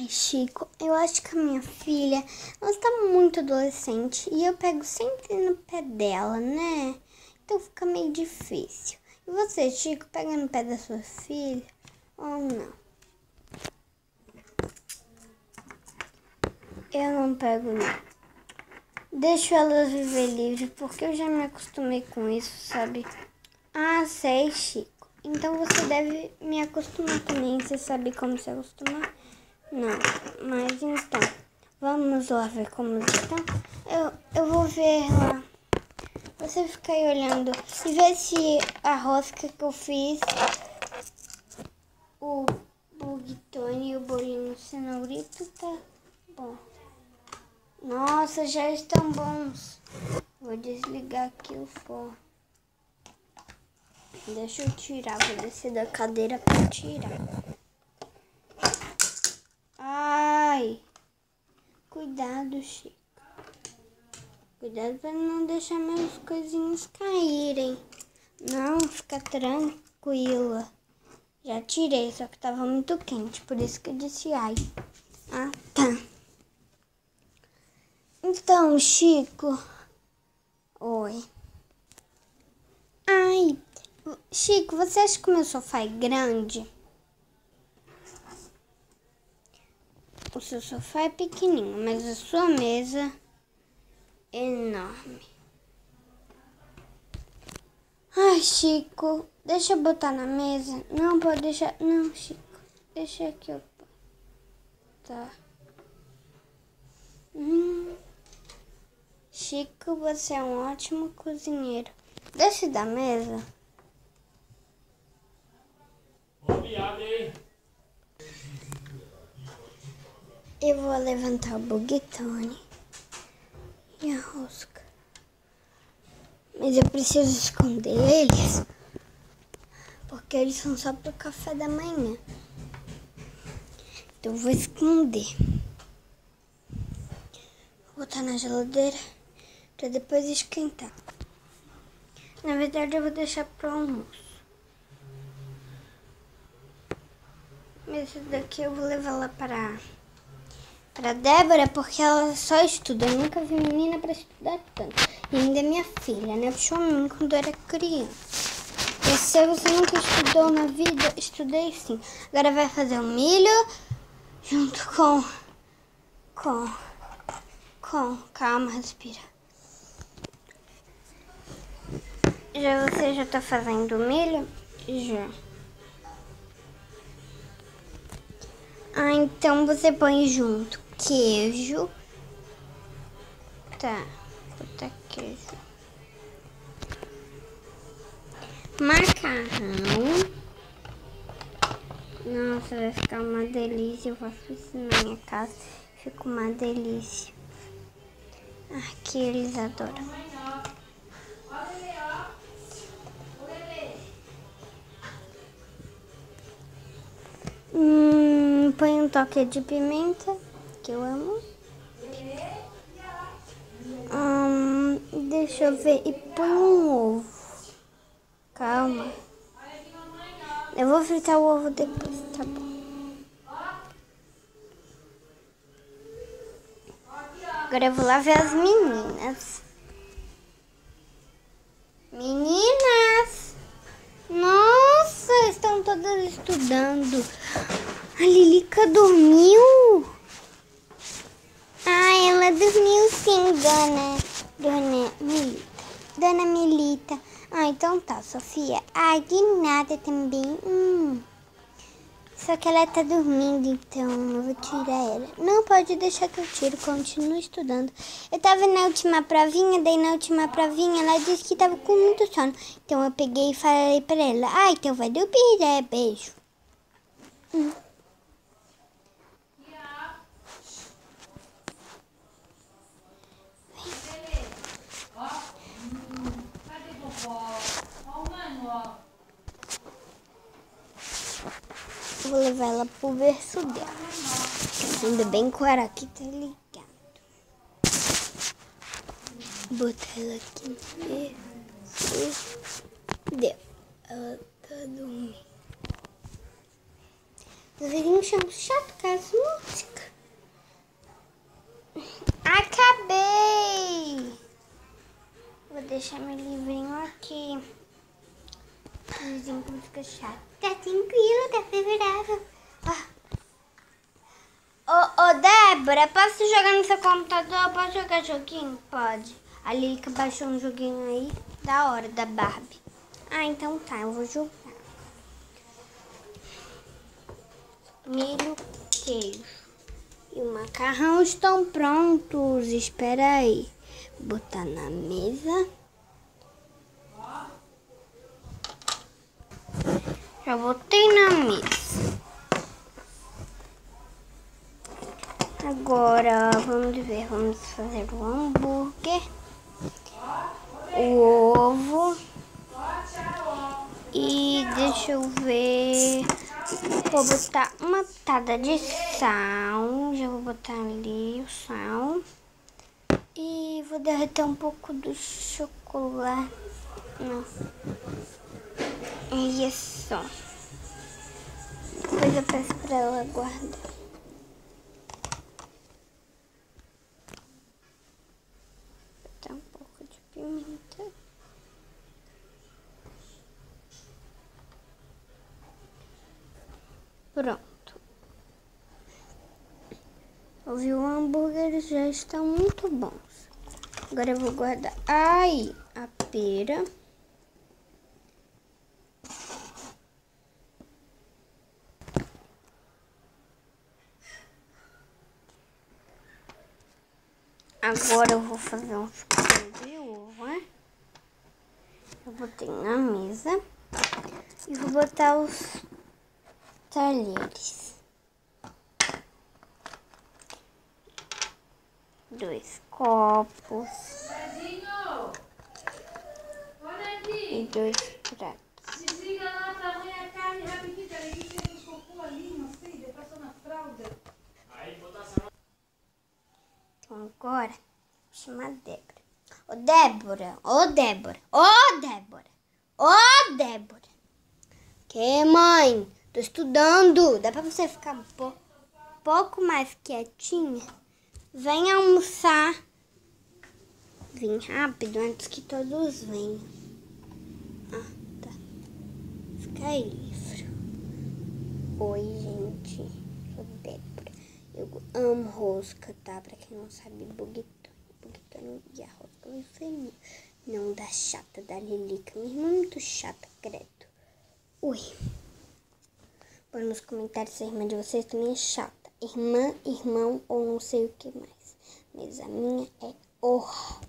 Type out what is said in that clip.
Ai, Chico, eu acho que a minha filha, ela está muito adolescente e eu pego sempre no pé dela, né? Então fica meio difícil. E você, Chico, pega no pé da sua filha ou não? Eu não pego não. Deixo ela viver livre porque eu já me acostumei com isso, sabe? Ah, sei, Chico. Então você deve me acostumar também. Você sabe como se acostumar? Não, mas então, vamos lá ver como estão. Eu, eu vou ver lá. Você fica aí olhando e ver se a rosca que eu fiz, o bugtone e o bolinho cenourito tá bom. Nossa, já estão bons. Vou desligar aqui o forno. Deixa eu tirar, vou descer da cadeira para tirar. Ai, cuidado, Chico. Cuidado para não deixar meus coisinhos caírem. Não, fica tranquila. Já tirei, só que tava muito quente, por isso que eu disse ai. Ah, tá. Então, Chico. Oi. Ai, Chico, você acha que o meu sofá é grande? Seu sofá é pequenininho, mas a sua mesa é enorme. Ai, Chico, deixa eu botar na mesa. Não, pode deixar. Não, Chico, deixa aqui eu. Tá. Hum. Chico, você é um ótimo cozinheiro. Desce da mesa. Eu vou levantar o buguetone e a rosca. Mas eu preciso esconder eles. Porque eles são só para o café da manhã. Então eu vou esconder. Vou botar na geladeira para depois esquentar. Na verdade eu vou deixar para o almoço. Esse daqui eu vou levar lá para para Débora porque ela só estuda. Eu nunca vi menina para estudar tanto. E ainda é minha filha, né? Puxou a mim quando era criança. E se você nunca estudou na vida, estudei sim. Agora vai fazer o milho junto com com com calma, respira. Já você já tá fazendo o milho? Já. Ah, então você põe junto queijo. Tá, botar queijo. Macarrão. Nossa, vai ficar uma delícia. Eu faço isso na minha casa. Fica uma delícia. Aqui eles adoram. Hum, põe um toque de pimenta, que eu amo. Hum, deixa eu ver. E põe um ovo. Calma. Eu vou fritar o ovo depois, tá bom. Agora eu vou lá ver as meninas. Meninas! Nossa, estão todas estudando. A Lilica dormiu? Ah, ela dormiu sim, dona. Dona Milita. Dona Milita. Ah, então tá, Sofia. Ai, de nada também. Hum. Só que ela tá dormindo, então eu vou tirar ela. Não, pode deixar que eu tiro, continuo estudando. Eu tava na última provinha, daí na última provinha ela disse que tava com muito sono. Então eu peguei e falei pra ela, ah, então vai dormir, é, beijo. Hum. Vou levar ela pro berço dela. Ainda bem que o aqui tá ligado. Vou botar ela aqui no berço. Deu. Ela tá dormindo. Mas ele me chama chato, cara, música. Acabei! Vou deixar meu livrinho aqui. Vizinho fica chato. Tá tranquilo, tá favorável. Ah. Ô, ô, Débora, posso jogar no seu computador? Posso jogar joguinho? Pode. A Lilica baixou um joguinho aí da hora, da Barbie. Ah, então tá, eu vou jogar. Milho, queijo e o macarrão estão prontos. Espera aí. Botar na mesa. Já botei na mesa. Agora vamos ver, vamos fazer o hambúrguer, o ovo e deixa eu ver, vou botar uma pitada de sal, já vou botar ali o sal e vou derreter um pouco do chocolate, não, isso, depois eu peço pra ela guardar. pimenta. Pronto. Ouvi o hambúrguer já estão muito bons. Agora eu vou guardar aí a pera. Agora eu vou fazer um de uva. Eu botei na mesa. E vou botar os talheres. Dois copos. E dois pratos. Lá, a carne rapidinho. Tem ali, não sei, na fralda. Aí, botar agora, vou chamar Débora. Ô Débora, ô Débora, ô Débora, ô Débora. Que mãe? Tô estudando. Dá pra você ficar um po pouco mais quietinha? Vem almoçar. Vim rápido antes que todos venham. Ah, tá. Fica aí, livro. Oi, gente. Eu amo rosca, tá? Pra quem não sabe, buguetone. Buguetone e a rosca no feminino. Não da chata, da Lilica. Minha irmã é muito chata, credo. Ui. Põe nos comentários se a irmã de vocês também é chata. Irmã, irmão ou não sei o que mais. Mas a minha é horror.